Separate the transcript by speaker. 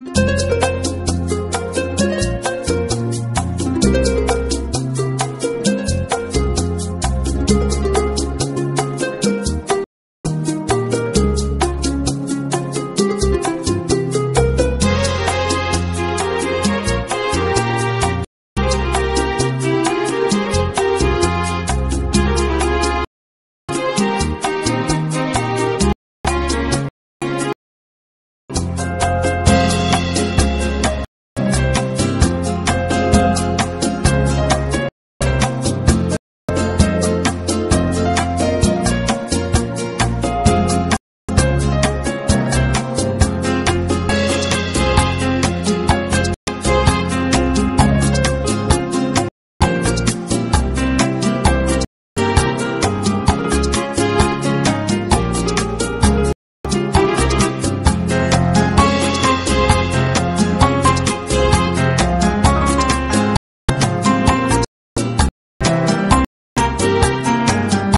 Speaker 1: you